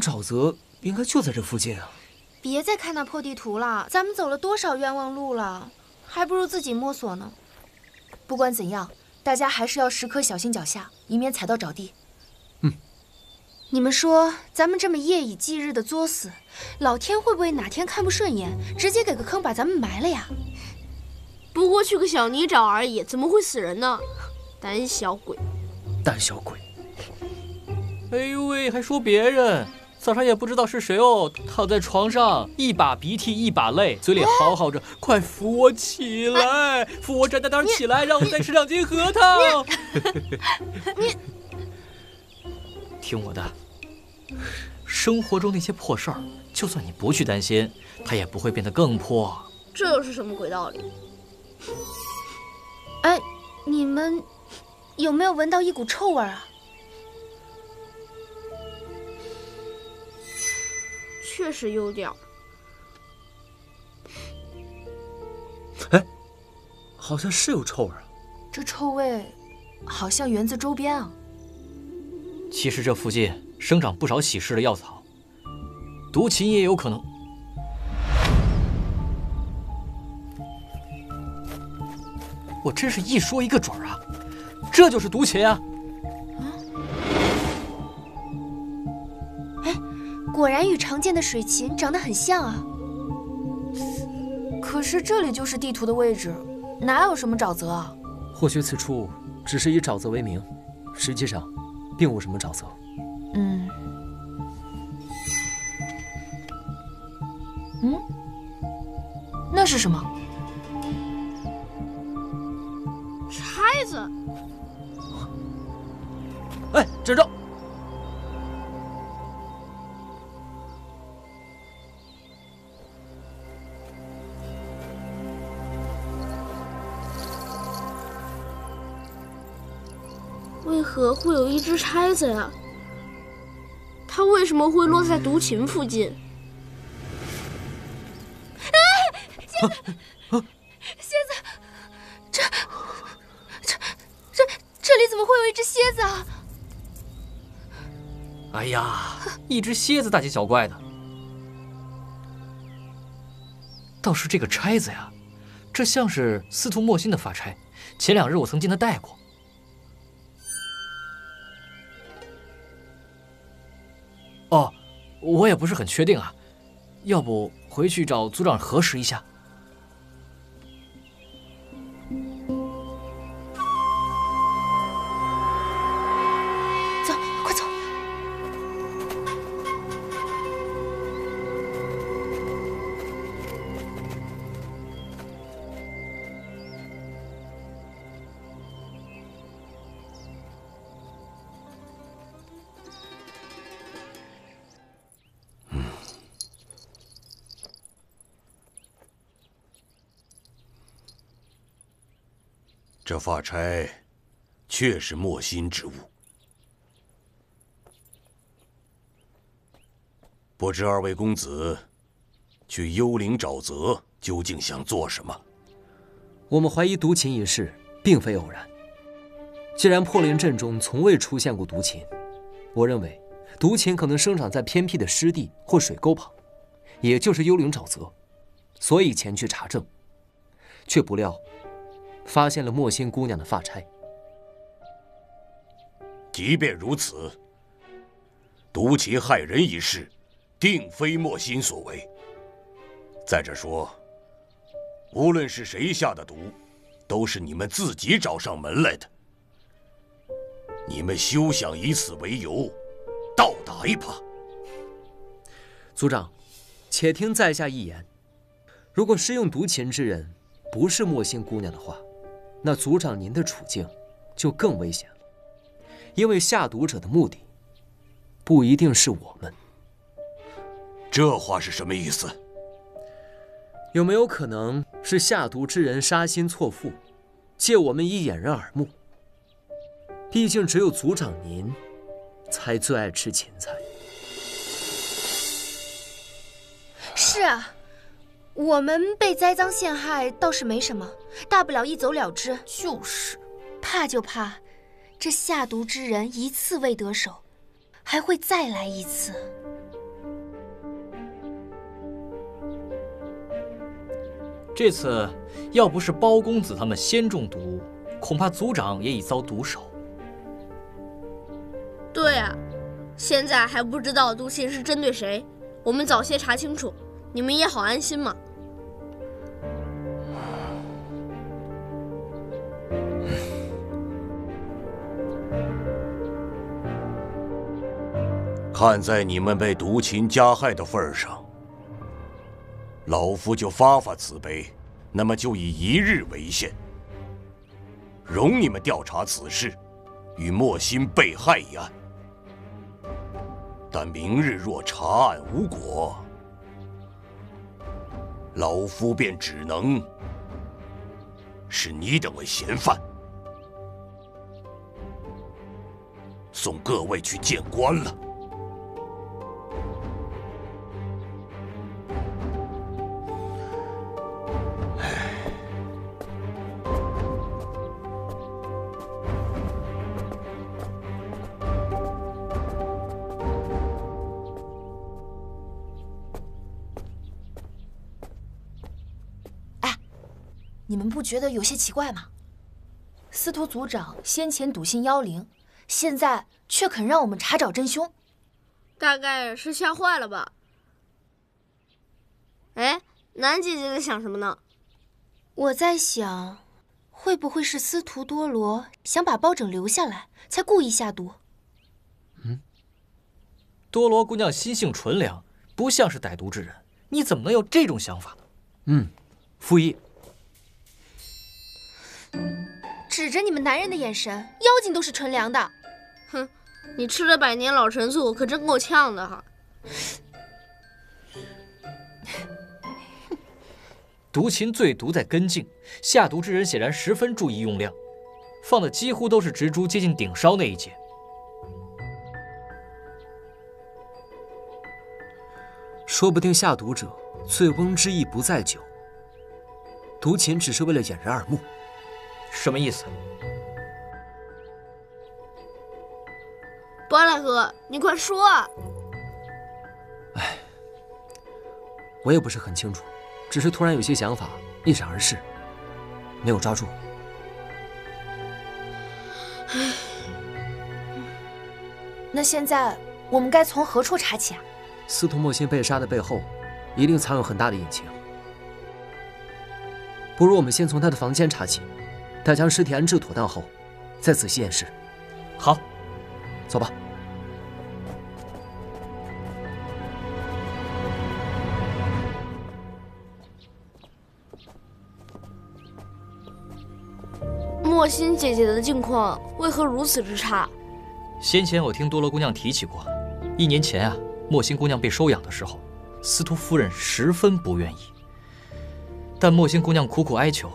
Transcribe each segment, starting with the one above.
沼泽应该就在这附近啊！别再看那破地图了，咱们走了多少冤枉路了，还不如自己摸索呢。不管怎样，大家还是要时刻小心脚下，以免踩到沼地。嗯。你们说，咱们这么夜以继日的作死，老天会不会哪天看不顺眼，直接给个坑把咱们埋了呀？不过去个小泥沼而已，怎么会死人呢？胆小鬼！胆小鬼！哎呦喂，还说别人，早上也不知道是谁哦，躺在床上，一把鼻涕一把泪，嘴里嚎嚎着：“快扶我起来，扶我站在那儿起来，让我再吃两斤核桃。”你，听我的，生活中那些破事儿，就算你不去担心，它也不会变得更破。这又是什么鬼道理？哎，你们有没有闻到一股臭味啊？确实有点。哎，好像是有臭味啊。这臭味好像源自周边啊。其实这附近生长不少喜事的药草，毒芹也有可能。我真是一说一个准儿啊！这就是毒芹啊！果然与常见的水禽长得很像啊。可是这里就是地图的位置，哪有什么沼泽啊？或许此处只是以沼泽为名，实际上并无什么沼泽。嗯。嗯？那是什么？钗子。哎，站住！何会有一只钗子呀？它为什么会落在毒琴附近？哎，蝎子，蝎子，这、这、这、这里怎么会有一只蝎子啊？哎呀，一只蝎子大惊小怪的。倒是这个钗子呀，这像是司徒莫心的发钗，前两日我曾见他戴过。我也不是很确定啊，要不回去找组长核实一下。这发钗确是莫心之物，不知二位公子去幽灵沼泽究竟想做什么？我们怀疑毒芹一事并非偶然。既然破林阵中从未出现过毒芹，我认为毒芹可能生长在偏僻的湿地或水沟旁，也就是幽灵沼泽，所以前去查证，却不料。发现了莫心姑娘的发钗。即便如此，毒芹害人一事，定非莫心所为。再者说，无论是谁下的毒，都是你们自己找上门来的。你们休想以此为由，倒打一耙。族长，且听在下一言：如果施用毒琴之人不是莫心姑娘的话，那族长您的处境就更危险了，因为下毒者的目的不一定是我们。这话是什么意思？有没有可能是下毒之人杀心错腹，借我们以掩人耳目？毕竟只有族长您才最爱吃芹菜。是啊。我们被栽赃陷害倒是没什么，大不了一走了之。就是。怕就怕这下毒之人一次未得手还会再来一次。这次要不是包公子他们先中毒恐怕族长也已遭毒手。对啊现在还不知道毒性是针对谁我们早些查清楚你们也好安心嘛。看在你们被毒秦加害的份上，老夫就发发慈悲，那么就以一日为限，容你们调查此事与莫心被害一案。但明日若查案无果，老夫便只能使你等为嫌犯，送各位去见官了。不觉得有些奇怪吗？司徒组长先前笃信妖灵，现在却肯让我们查找真凶，大概是吓坏了吧？哎，南姐姐在想什么呢？我在想，会不会是司徒多罗想把包拯留下来，才故意下毒？嗯，多罗姑娘心性纯良，不像是歹毒之人，你怎么能有这种想法呢？嗯，傅毅。指着你们男人的眼神，妖精都是纯良的。哼，你吃了百年老陈醋，可真够呛的哈。毒禽最毒在根茎，下毒之人显然十分注意用量，放的几乎都是植株接近顶梢那一节。说不定下毒者醉翁之意不在酒，毒禽只是为了掩人耳目。什么意思？巴来哥，你快说！哎，我也不是很清楚，只是突然有些想法一闪而逝，没有抓住。那现在我们该从何处查起啊？司徒莫心被杀的背后，一定藏有很大的隐情。不如我们先从他的房间查起。待将尸体安置妥当后，再仔细验尸。好，走吧。莫心姐姐的境况为何如此之差？先前我听多罗姑娘提起过，一年前啊，莫心姑娘被收养的时候，司徒夫人十分不愿意，但莫心姑娘苦苦哀求。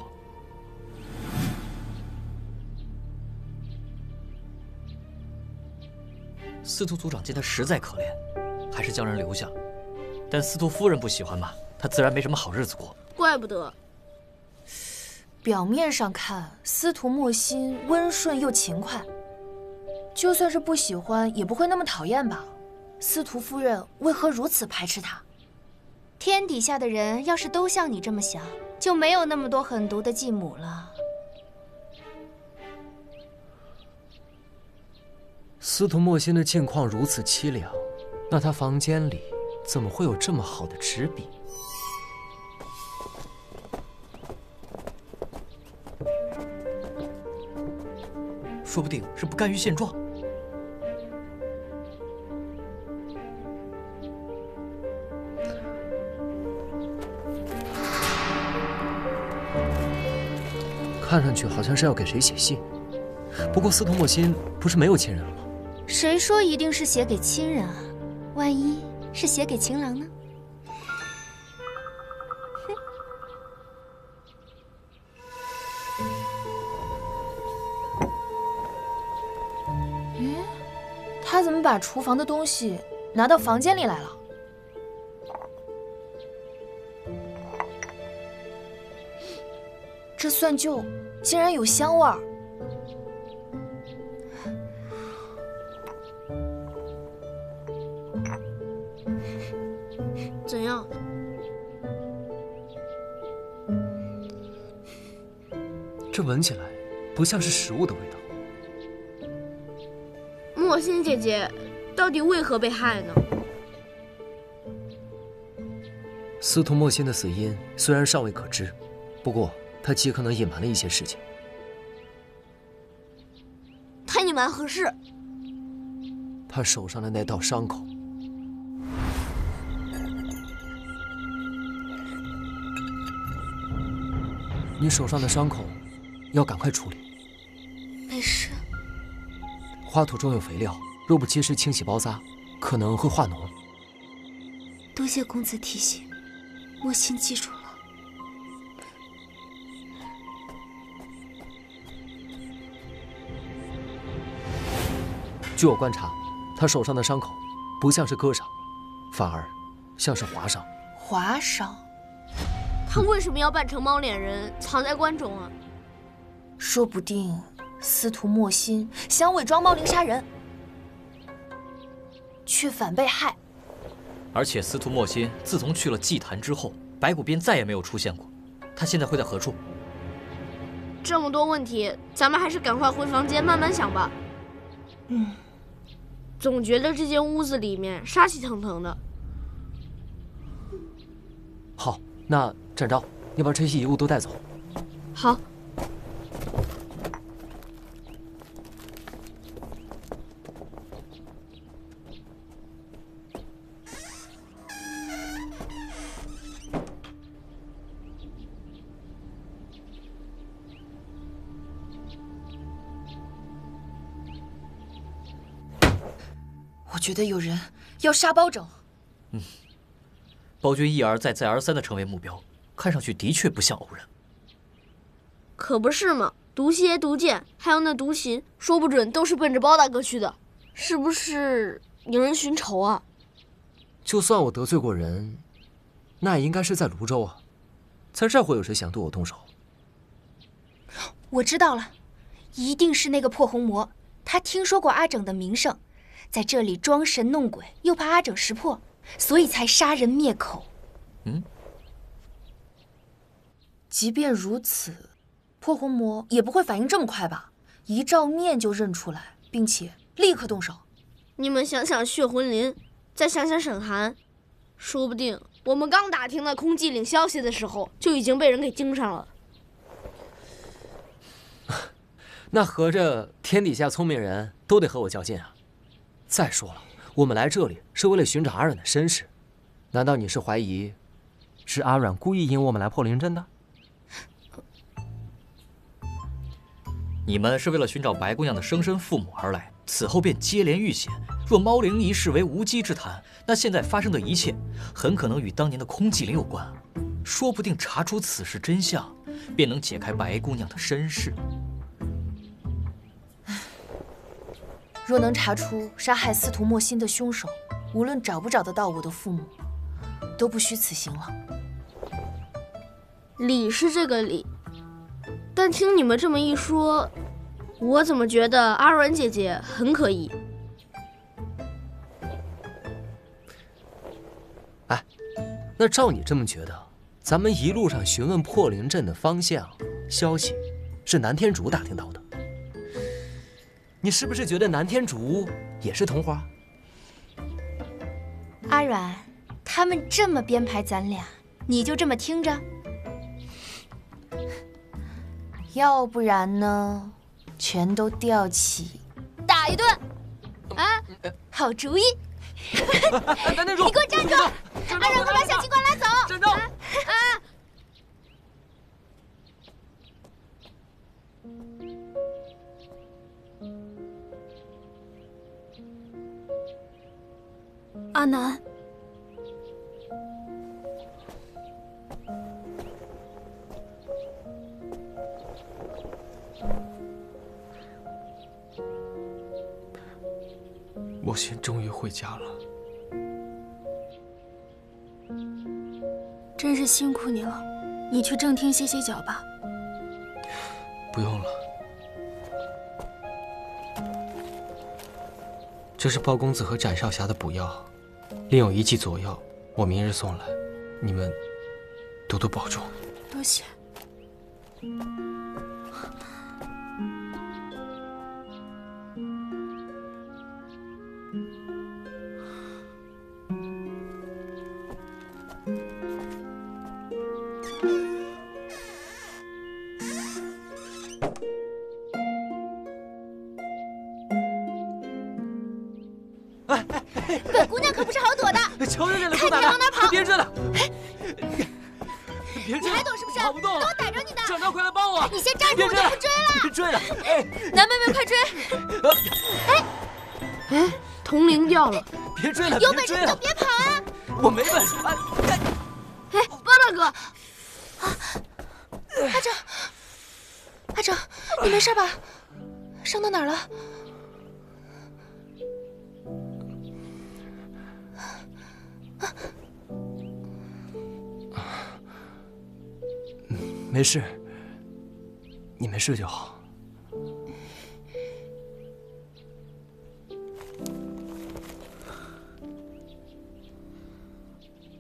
司徒族长见他实在可怜，还是将人留下。但司徒夫人不喜欢嘛，他自然没什么好日子过。怪不得。表面上看，司徒莫心温顺又勤快，就算是不喜欢，也不会那么讨厌吧？司徒夫人为何如此排斥他？天底下的人要是都像你这么想，就没有那么多狠毒的继母了。司徒莫心的境况如此凄凉，那他房间里怎么会有这么好的纸笔？说不定是不甘于现状。看上去好像是要给谁写信，不过司徒莫心不是没有亲人了吗？谁说一定是写给亲人啊？万一是写给情郎呢？哼！咦，他怎么把厨房的东西拿到房间里来了？这蒜臼竟然有香味儿！这闻起来不像是食物的味道。莫心姐姐到底为何被害呢？司徒莫心的死因虽然尚未可知，不过他极可能隐瞒了一些事情。他隐瞒何事？他手上的那道伤口。你手上的伤口，要赶快处理。没事。花土中有肥料，若不及时清洗包扎，可能会化脓。多谢公子提醒，莫心记住了。据我观察，他手上的伤口不像是割伤，反而像是划伤。划伤。他为什么要扮成猫脸人藏在棺中啊？说不定司徒莫心想伪装猫灵杀人，却反被害。而且司徒莫心自从去了祭坛之后，白骨鞭再也没有出现过。他现在会在何处？这么多问题，咱们还是赶快回房间慢慢想吧。嗯，总觉得这间屋子里面杀气腾腾的。好，那。展昭，你把这些遗物都带走。好。我觉得有人要杀包拯。嗯，包君一而再、再而三的成为目标。看上去的确不像偶然，可不是嘛？毒蝎、毒箭，还有那毒琴，说不准都是奔着包大哥去的，是不是有人寻仇啊？就算我得罪过人，那也应该是在泸州啊，在这会有谁想对我动手？我知道了，一定是那个破红魔，他听说过阿整的名声，在这里装神弄鬼，又怕阿整识破，所以才杀人灭口。嗯。即便如此，破红魔也不会反应这么快吧？一照面就认出来，并且立刻动手。你们想想血魂林，再想想沈寒，说不定我们刚打听到空寂岭消息的时候，就已经被人给盯上了。那合着天底下聪明人都得和我较劲啊？再说了，我们来这里是为了寻找阿软的身世，难道你是怀疑是阿软故意引我们来破灵阵的？你们是为了寻找白姑娘的生身父母而来，此后便接连遇险。若猫灵一事为无稽之谈，那现在发生的一切很可能与当年的空寂灵有关。说不定查出此事真相，便能解开白姑娘的身世。若能查出杀害司徒莫心的凶手，无论找不找得到我的父母，都不虚此行了。理是这个理。但听你们这么一说，我怎么觉得阿软姐姐很可疑？哎，那照你这么觉得，咱们一路上询问破灵镇的方向、消息，是南天竺打听到的。你是不是觉得南天竺也是同花？阿软，他们这么编排咱俩，你就这么听着？要不然呢？全都吊起，打一顿。啊，好主意！你给我站住！阿软，快把小警官拉走！站住！啊！阿南。莫心终于回家了，真是辛苦你了。你去正厅歇歇脚吧。不用了，这是包公子和展少侠的补药，另有一剂佐药，我明日送来，你们多多保重。多谢。本姑娘可不是好躲的，求求你了，看你往哪跑别追了！别追了！你还躲是不是？跑不动了等我逮着你的！长长，快来帮我！你先站住，我就不追了。别追了！哎，南妹妹快追！哎，哎铜铃掉了。别追了！有本事你就别跑啊！我没本事！哎，哎，包大哥，阿正，阿正，你没事吧？伤到哪儿了？没事，你没事就好。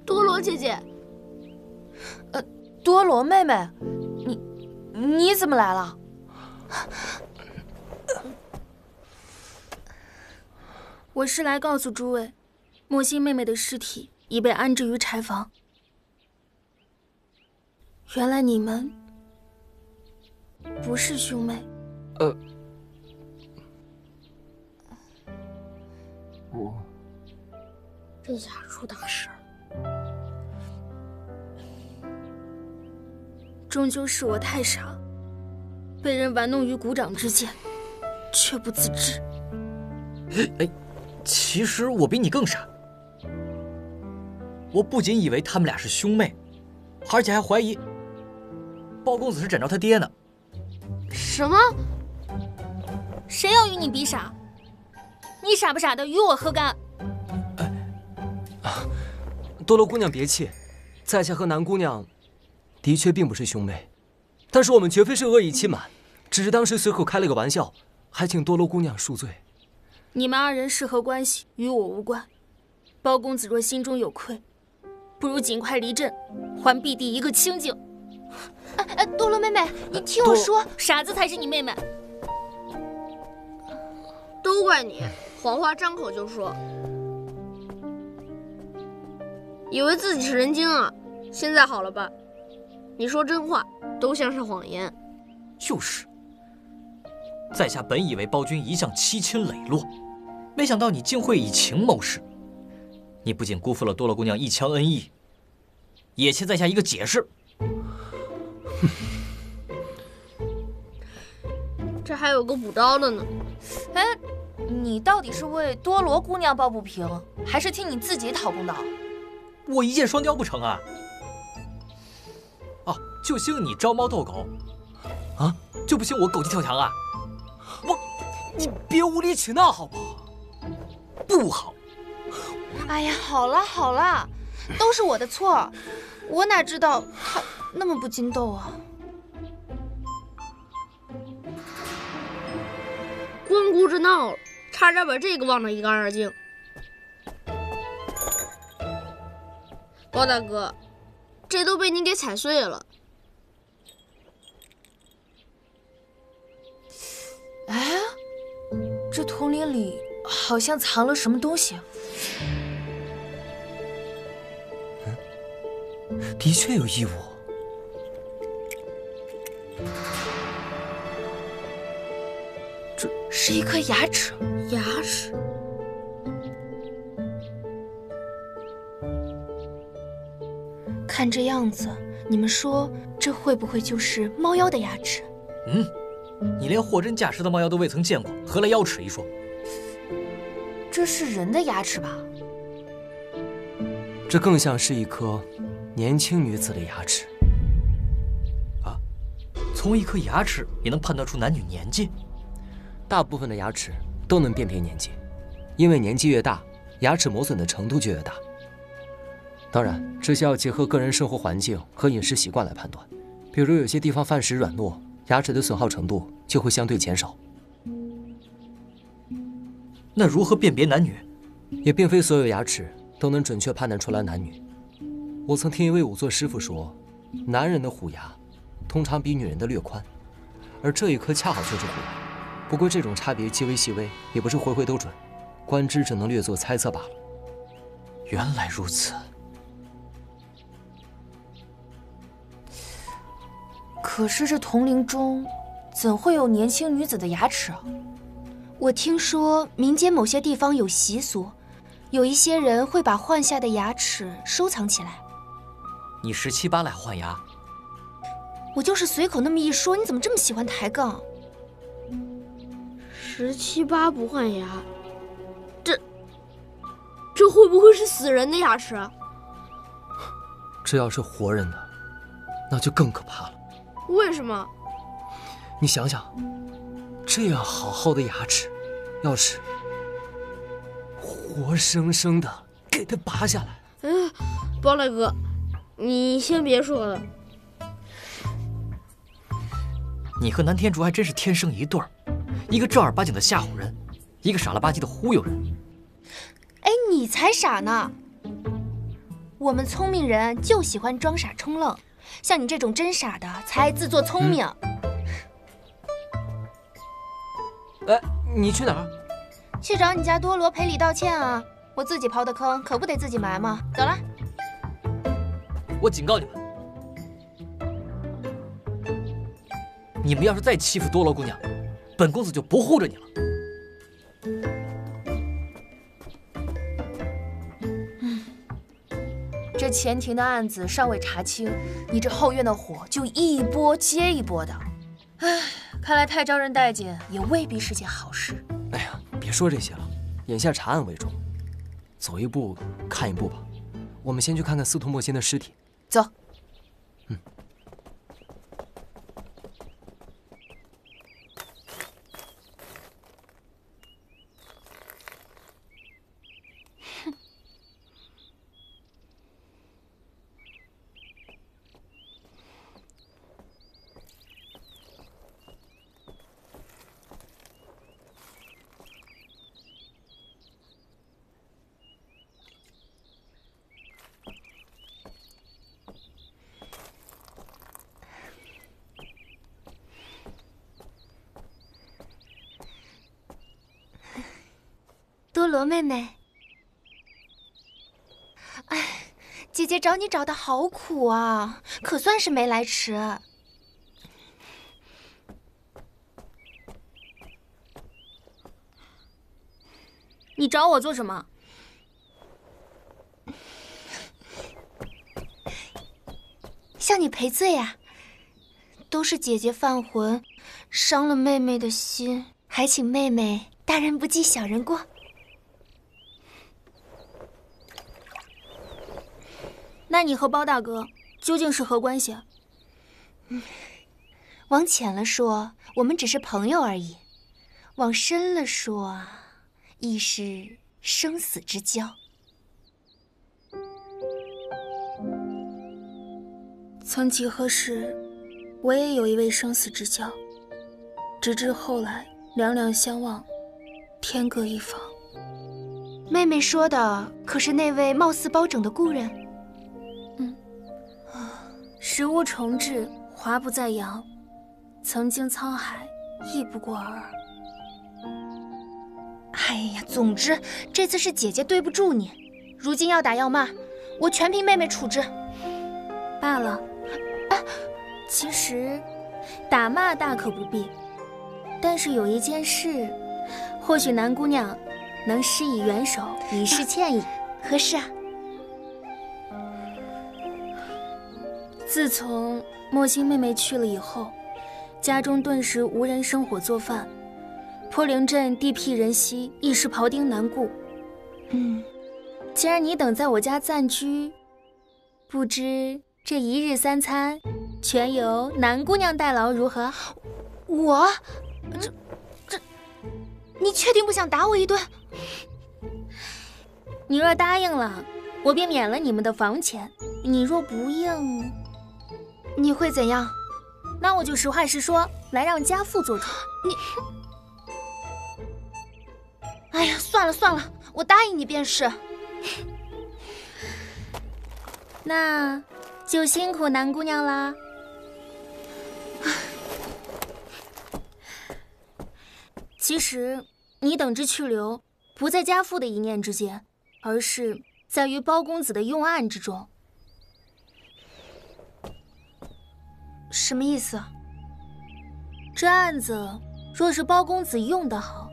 多罗姐姐，呃多罗妹妹，你你怎么来了？我是来告诉诸位，莫心妹妹的尸体已被安置于柴房。原来你们不是兄妹。呃，我这下出大事儿。终究是我太傻，被人玩弄于股掌之间，却不自知。哎，其实我比你更傻。我不仅以为他们俩是兄妹，而且还怀疑包公子是枕着他爹呢。什么？谁要与你比傻？你傻不傻的与我何干？多罗姑娘别气，在下和南姑娘的确并不是兄妹，但是我们绝非是恶意欺瞒，只是当时随口开了个玩笑，还请多罗姑娘恕罪。你们二人是何关系，与我无关。包公子若心中有愧，不如尽快离镇，还碧帝一个清净。哎哎，多罗妹妹，你听我说，傻子才是你妹妹。都怪你，谎话张口就说，以为自己是人精啊！现在好了吧？你说真话都像是谎言。就是，在下本以为包君一向七亲磊落，没想到你竟会以情谋事。你不仅辜负了多罗姑娘一腔恩义，也欠在下一个解释。这还有个补刀的呢。哎，你到底是为多罗姑娘抱不平，还是替你自己讨公道？我一箭双雕不成啊！哦，就兴你招猫逗狗，啊，就不兴我狗急跳墙啊？我，你别无理取闹好不好？不好，哎呀，好了好了，都是我的错，我哪知道他那么不经斗啊！光顾着闹了，差点把这个忘得一干二净。包大哥，这都被你给踩碎了。哎，这铜铃里好像藏了什么东西。啊的确有异物。是一颗牙齿。牙齿？看这样子，你们说这会不会就是猫妖的牙齿？嗯，你连货真价实的猫妖都未曾见过，何来妖齿一说？这是人的牙齿吧？这更像是一颗年轻女子的牙齿。啊，从一颗牙齿也能判断出男女年纪？大部分的牙齿都能辨别年纪，因为年纪越大，牙齿磨损的程度就越大。当然，这些要结合个人生活环境和饮食习惯来判断。比如有些地方饭食软糯，牙齿的损耗程度就会相对减少。那如何辨别男女？也并非所有牙齿都能准确判断出来男女。我曾听一位仵作师傅说，男人的虎牙通常比女人的略宽，而这一颗恰好就是火。不过这种差别极为细微，也不是回回都准，观之只能略作猜测罢了。原来如此。可是这铜铃中，怎会有年轻女子的牙齿啊？我听说民间某些地方有习俗，有一些人会把换下的牙齿收藏起来。你十七八来换牙？我就是随口那么一说，你怎么这么喜欢抬杠？十七八不换牙，这这会不会是死人的牙齿？这要是活人的，那就更可怕了。为什么？你想想，这样好好的牙齿，要是活生生的给它拔下来，哎，包大哥，你先别说了。你和南天竺还真是天生一对儿，一个正儿八经的吓唬人，一个傻了吧唧的忽悠人。哎，你才傻呢！我们聪明人就喜欢装傻充愣。像你这种真傻的，才爱自作聪明。哎，你去哪儿？去找你家多罗赔礼道歉啊！我自己刨的坑，可不得自己埋吗？走了。我警告你们，你们要是再欺负多罗姑娘，本公子就不护着你了。这前庭的案子尚未查清，你这后院的火就一波接一波的。唉，看来太招人待见也未必是件好事。哎呀，别说这些了，眼下查案为重，走一步看一步吧。我们先去看看司徒莫心的尸体。走。嗯。多罗妹妹，哎，姐姐找你找的好苦啊，可算是没来迟。你找我做什么？向你赔罪啊！都是姐姐犯浑，伤了妹妹的心，还请妹妹大人不计小人过。那你和包大哥究竟是何关系？啊往浅了说，我们只是朋友而已；往深了说，亦是生死之交。曾几何时，我也有一位生死之交，直至后来两两相望，天各一方。妹妹说的可是那位貌似包拯的故人？时无重置，华不再扬。曾经沧海，亦不过尔。哎呀，总之这次是姐姐对不住你，如今要打要骂，我全凭妹妹处置。罢了，啊，其实打骂大可不必。但是有一件事，或许南姑娘能施以援手，以示歉意。何事啊？自从莫心妹妹去了以后，家中顿时无人生火做饭，坡陵镇地僻人稀，一时庖丁难顾。嗯，既然你等在我家暂居，不知这一日三餐全由南姑娘代劳，如何？我，这这，你确定不想打我一顿？你若答应了，我便免了你们的房钱；你若不应，你会怎样？那我就实话实说，来让家父做主。你，哎呀，算了算了，我答应你便是。那就辛苦南姑娘啦。其实，你等之去留，不在家父的一念之间，而是在于包公子的用案之中。什么意思？这案子若是包公子用得好，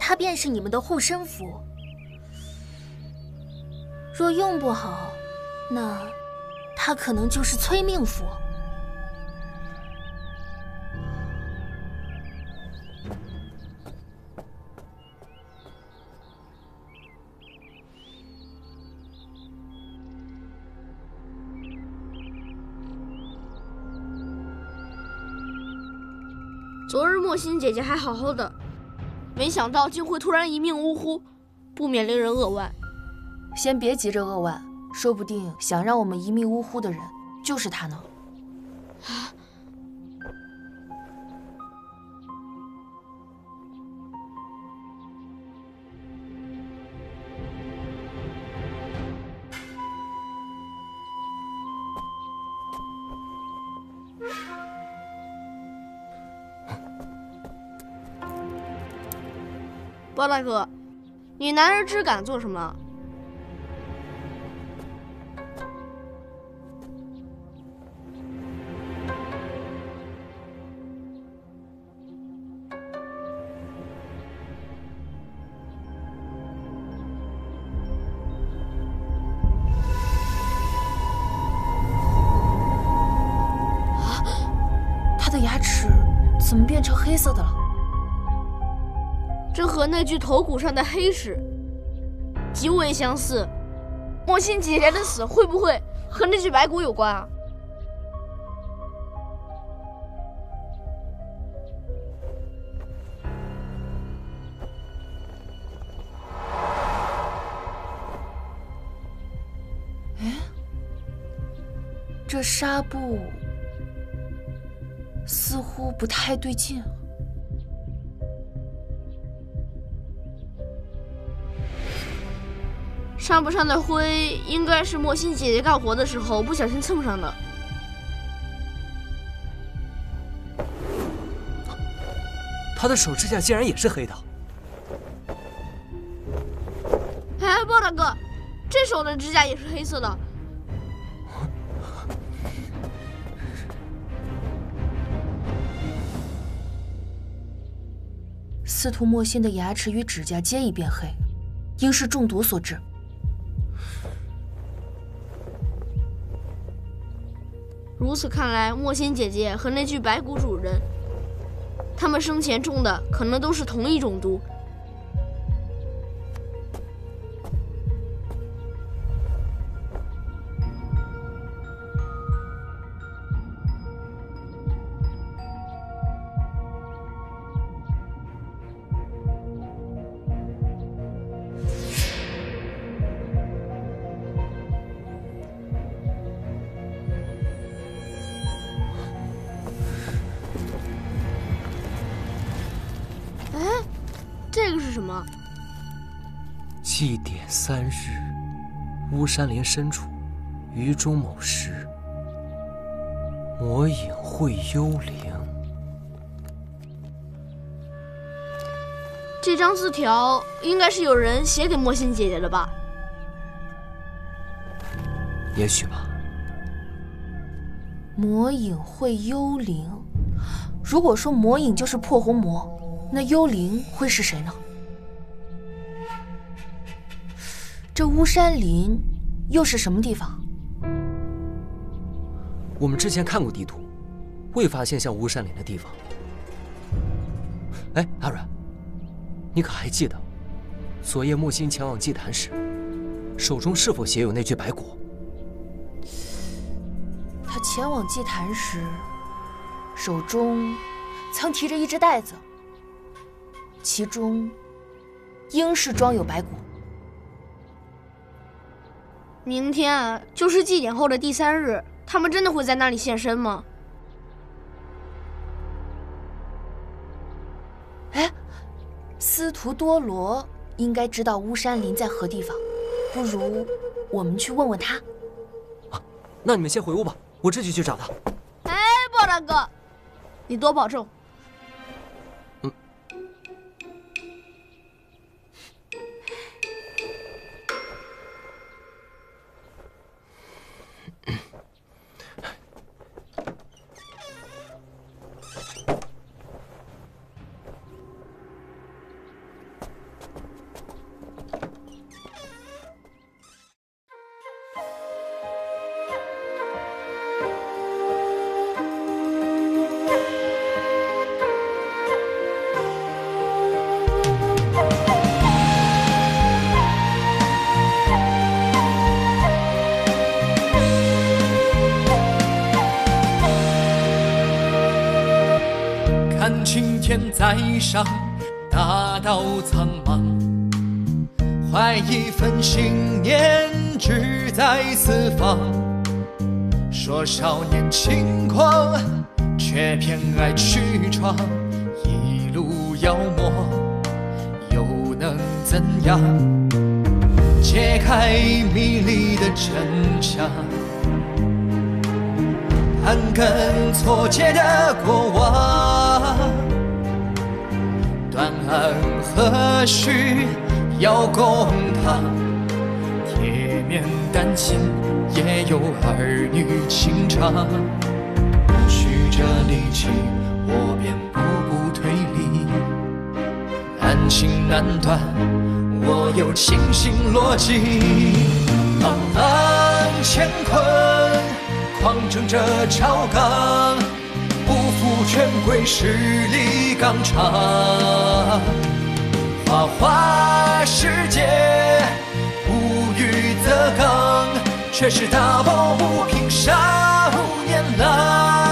他便是你们的护身符；若用不好，那他可能就是催命符。莫心姐姐还好好的，没想到竟会突然一命呜呼，不免令人扼腕。先别急着扼腕，说不定想让我们一命呜呼的人就是他呢。大哥，你男人只敢做什么？那具头骨上的黑石极为相似，莫心姐姐的死会不会和那具白骨有关啊？哎，这纱布似乎不太对劲。纱布上的灰应该是莫心姐姐干活的时候不小心蹭上的。她的手指甲竟然也是黑的！哎，包大哥，这手的指甲也是黑色的。司徒莫心的牙齿与指甲皆已变黑，应是中毒所致。如此看来，莫心姐姐和那具白骨主人，他们生前中的可能都是同一种毒。三日，巫山林深处，于中某时，魔影会幽灵。这张字条应该是有人写给莫心姐姐的吧？也许吧。魔影会幽灵，如果说魔影就是破红魔。那幽灵会是谁呢？巫山林又是什么地方？我们之前看过地图，未发现像巫山林的地方。哎，阿软，你可还记得，昨夜木心前往祭坛时，手中是否携有那具白骨？他前往祭坛时，手中曾提着一只袋子。其中，应是装有白骨。明天啊，就是祭典后的第三日，他们真的会在那里现身吗？哎，司徒多罗应该知道巫山林在何地方，不如我们去问问他。啊，那你们先回屋吧，我这就去找他。哎，包大哥，你多保重。天在上，大道苍茫。怀一份信念，志在四方。说少年轻狂，却偏爱去闯。一路妖魔，又能怎样？揭开迷离的真相。盘根错节的过往，断案何须要公堂？铁面丹心也有儿女情长。不需着力气，我便步步推理；难情难断，我有清醒逻辑。茫茫乾坤。狂争着朝纲，不负权贵势力纲常。花花世界，无欲则刚，却是大抱不平少年郎。